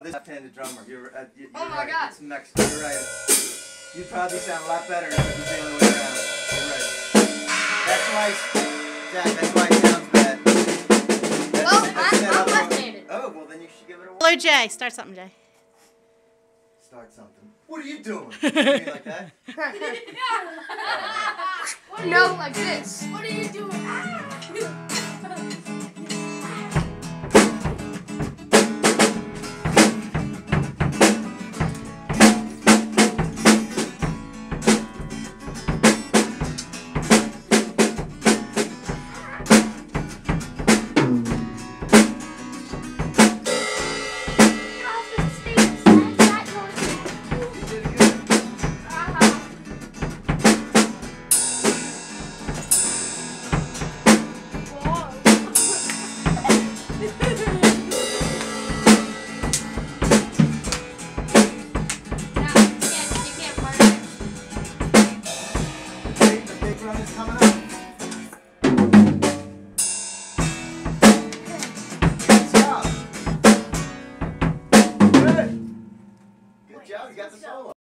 This left-handed drummer. You're, uh, you, Oh my right. God. It's Mexican. You're right. You probably sound a lot better if it was the other way around. You're right. That's why, Jack. That's why it sounds bad. That's, Well, that's I'm- I'm left-handed. Oh well, then you should give it a whirl. Hello, Jay. Start something, Jay. Start something. What are you doing? you mean like that? no, like this. What are you doing? Big, the big run is coming up. Good job. Good. Good job. You got the solo.